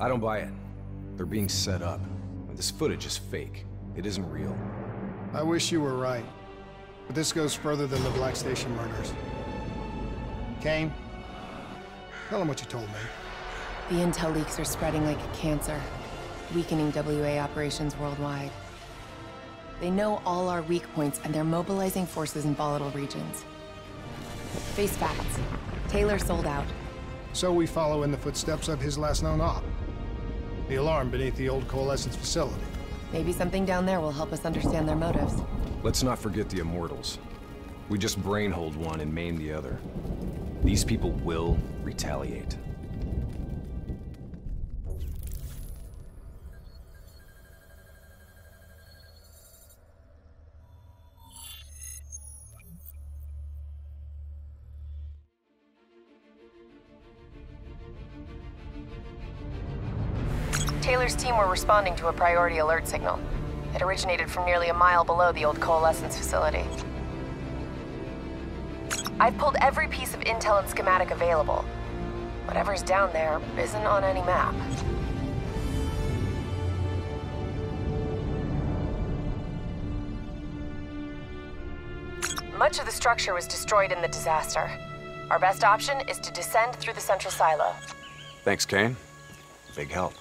I don't buy it. They're being set up. This footage is fake. It isn't real. I wish you were right. But this goes further than the Black Station murders. Kane, tell him what you told me. The intel leaks are spreading like a cancer, weakening WA operations worldwide. They know all our weak points, and they're mobilizing forces in volatile regions. Face facts. Taylor sold out. So we follow in the footsteps of his last known op. The alarm beneath the old Coalescence facility. Maybe something down there will help us understand their motives. Let's not forget the Immortals. We just brainhold one and maim the other. These people will retaliate. Taylor's team were responding to a priority alert signal. It originated from nearly a mile below the old coalescence facility. I've pulled every piece of intel and schematic available. Whatever's down there isn't on any map. Much of the structure was destroyed in the disaster. Our best option is to descend through the central silo. Thanks, Kane. Big help.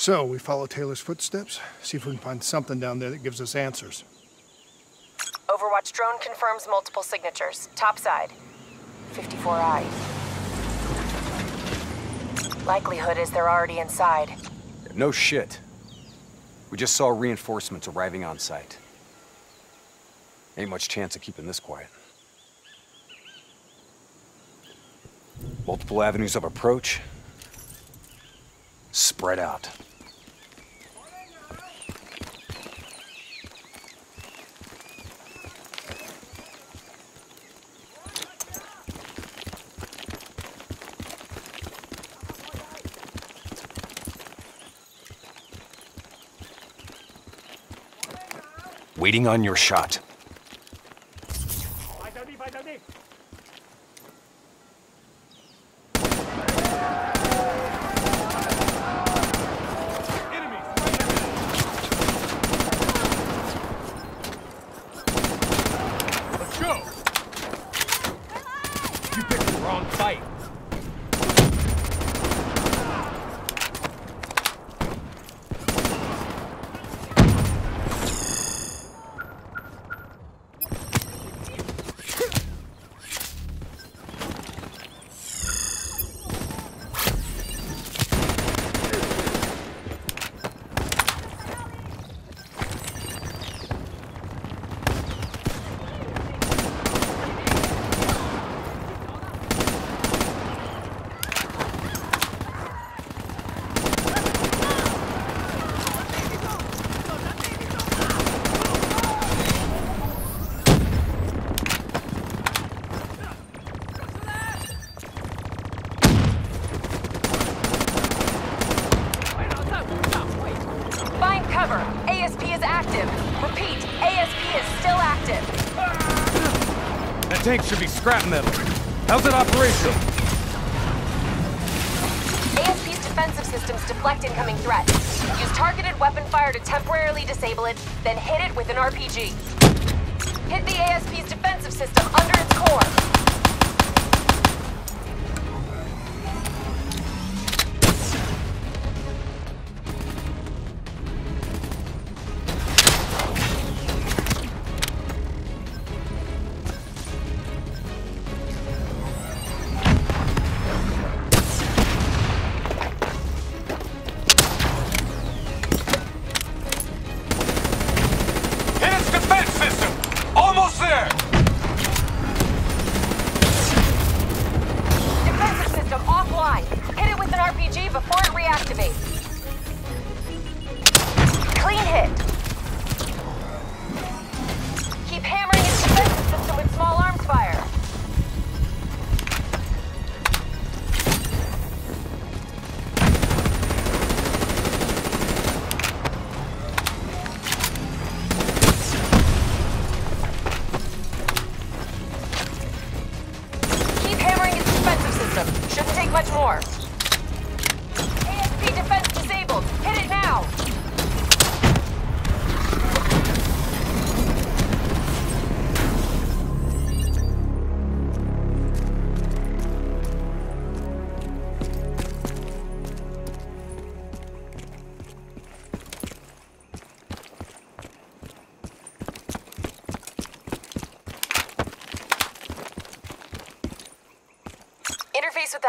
So, we follow Taylor's footsteps, see if we can find something down there that gives us answers. Overwatch drone confirms multiple signatures. Top side. 54I. Likelihood is they're already inside. No shit. We just saw reinforcements arriving on site. Ain't much chance of keeping this quiet. Multiple avenues of approach. Spread out. Waiting on your shot. Let's go! You picked the wrong fight. Find cover. ASP is active. Repeat, ASP is still active. That tank should be scrap metal. How's it operational? ASP's defensive systems deflect incoming threats. Use targeted weapon fire to temporarily disable it, then hit it with an RPG. Hit the ASP's defensive system under its core.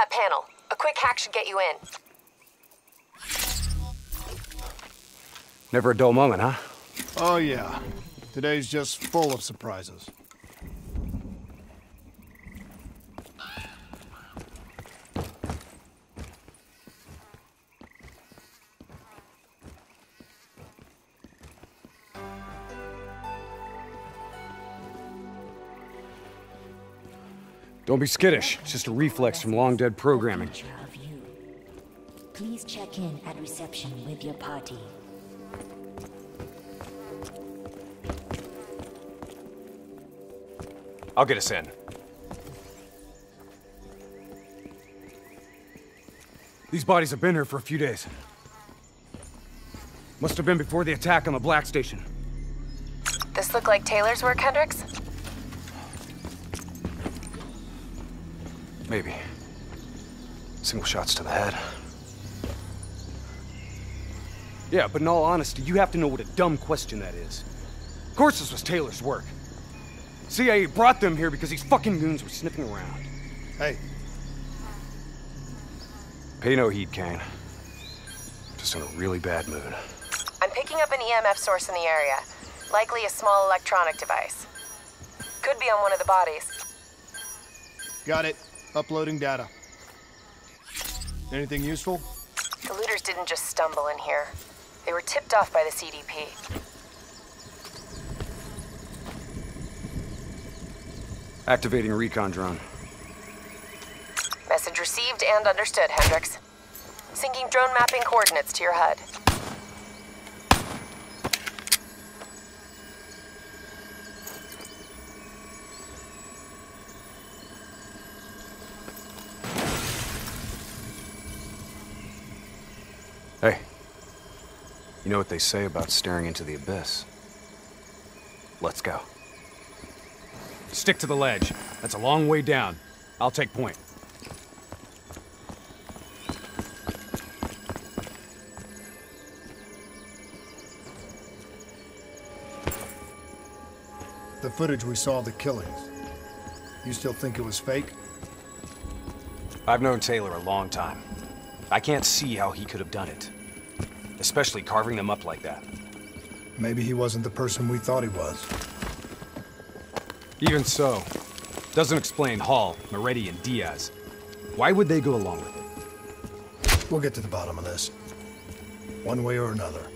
That panel. A quick hack should get you in. Never a dull moment, huh? Oh, yeah. Today's just full of surprises. Don't be skittish. It's just a reflex from long dead programming. Please check in at reception with your party. I'll get us in. These bodies have been here for a few days. Must have been before the attack on the Black Station. This look like Taylor's work, Hendricks? Maybe. Single shots to the head. Yeah, but in all honesty, you have to know what a dumb question that is. Of course this was Taylor's work. CIA brought them here because these fucking goons were sniffing around. Hey, Pay no heed, Kane. Just in a really bad mood. I'm picking up an EMF source in the area. Likely a small electronic device. Could be on one of the bodies. got it. Uploading data. Anything useful? The looters didn't just stumble in here. They were tipped off by the CDP. Activating recon drone. Message received and understood, Hendricks. Syncing drone mapping coordinates to your HUD. You know what they say about staring into the abyss? Let's go. Stick to the ledge. That's a long way down. I'll take point. The footage we saw of the killings. You still think it was fake? I've known Taylor a long time. I can't see how he could have done it. Especially carving them up like that. Maybe he wasn't the person we thought he was. Even so, doesn't explain Hall, Maretti, and Diaz. Why would they go along with it? We'll get to the bottom of this. One way or another.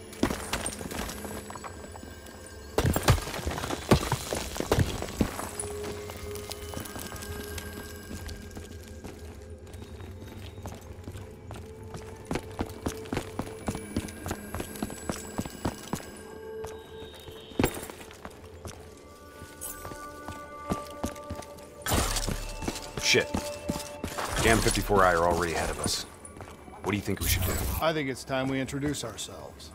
Damn 54i are already ahead of us. What do you think we should do? I think it's time we introduce ourselves.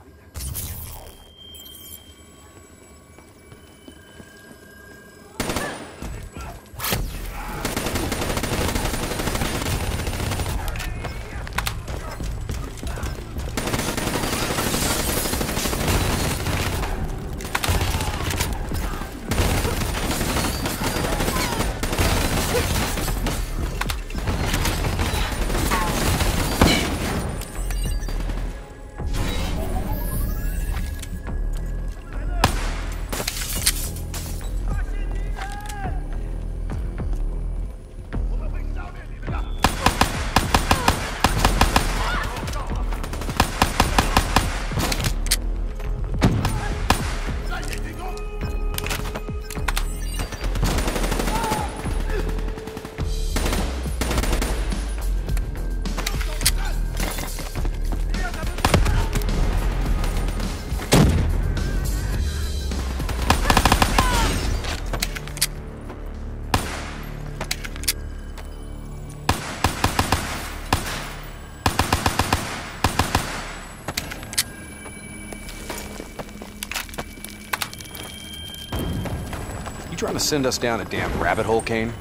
Trying to send us down a damn rabbit hole, Kane?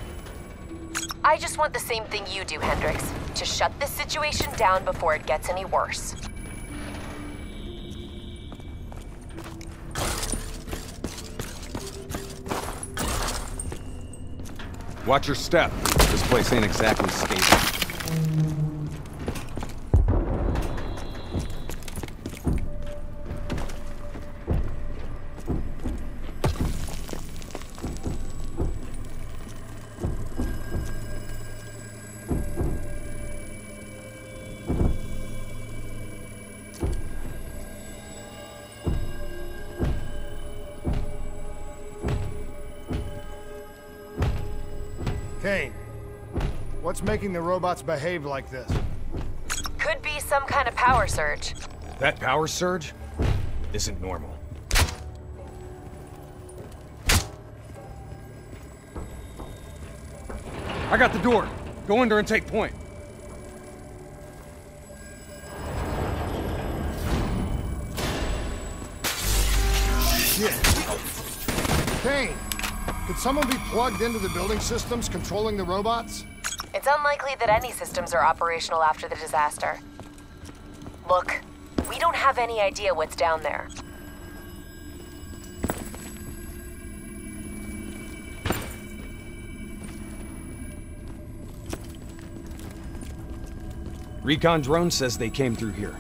I just want the same thing you do, Hendricks. To shut this situation down before it gets any worse. Watch your step. This place ain't exactly stable. What's making the robots behave like this? Could be some kind of power surge. That power surge isn't normal. I got the door. Go in there and take point. Shit. Kane, could someone be plugged into the building systems controlling the robots? It's unlikely that any systems are operational after the disaster. Look, we don't have any idea what's down there. Recon drone says they came through here.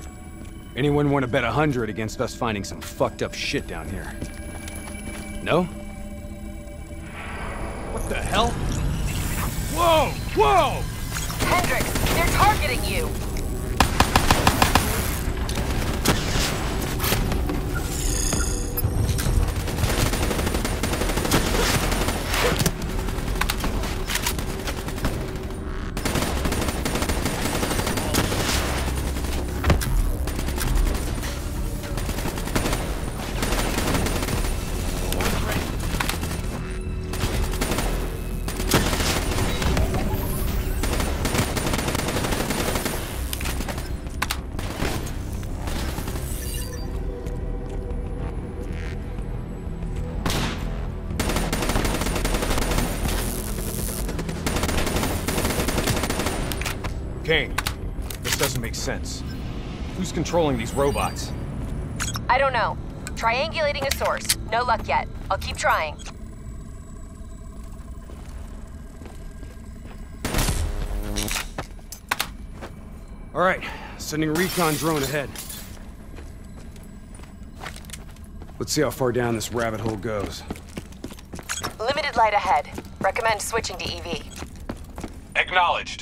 Anyone want to bet a hundred against us finding some fucked up shit down here? No? What the hell? Whoa! Whoa! Hendricks, they're targeting you! Kane, this doesn't make sense. Who's controlling these robots? I don't know. Triangulating a source. No luck yet. I'll keep trying. All right, sending recon drone ahead. Let's see how far down this rabbit hole goes. Limited light ahead. Recommend switching to EV. Acknowledged.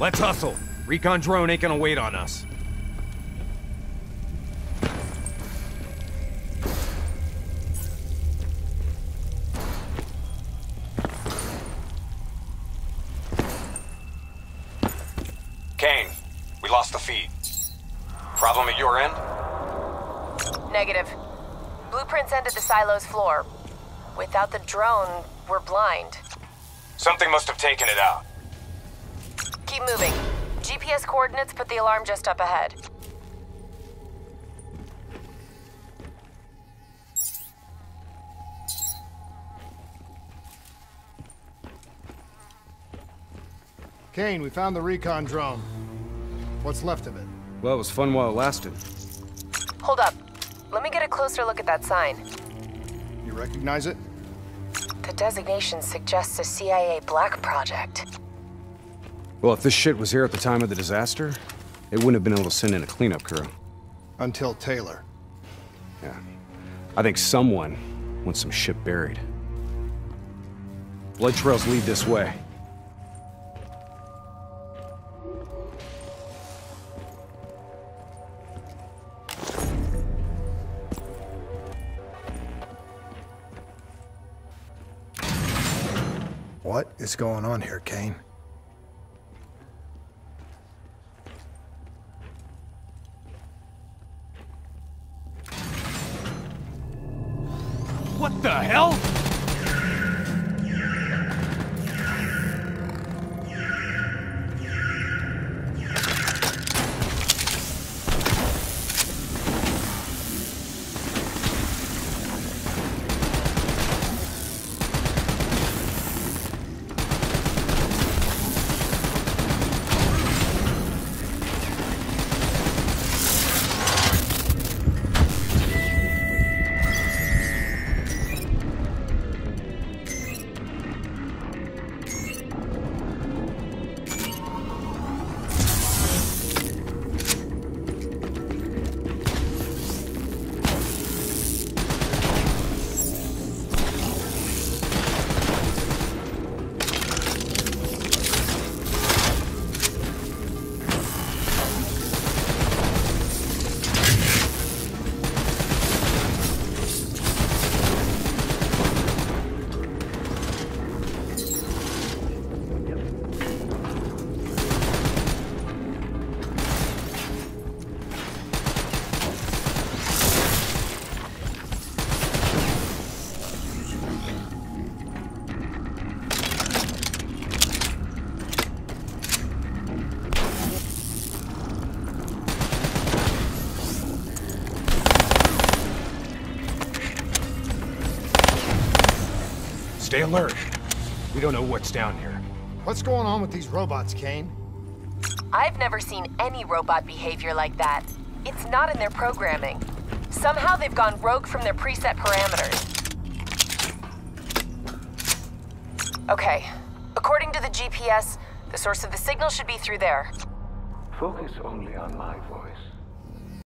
Let's hustle. Recon drone ain't gonna wait on us. Kane, we lost the feed. Problem at your end? Negative. Blueprints ended the silo's floor. Without the drone, we're blind. Something must have taken it out. Keep moving. GPS coordinates put the alarm just up ahead. Kane, we found the recon drone. What's left of it? Well, it was fun while it lasted. Hold up. Let me get a closer look at that sign. You recognize it? The designation suggests a CIA black project. Well, if this shit was here at the time of the disaster, it wouldn't have been able to send in a cleanup crew. Until Taylor. Yeah. I think someone wants some shit buried. Blood trails lead this way. What is going on here, Kane? Stay alert. We don't know what's down here. What's going on with these robots, Kane? I've never seen any robot behavior like that. It's not in their programming. Somehow they've gone rogue from their preset parameters. Okay. According to the GPS, the source of the signal should be through there. Focus only on my voice.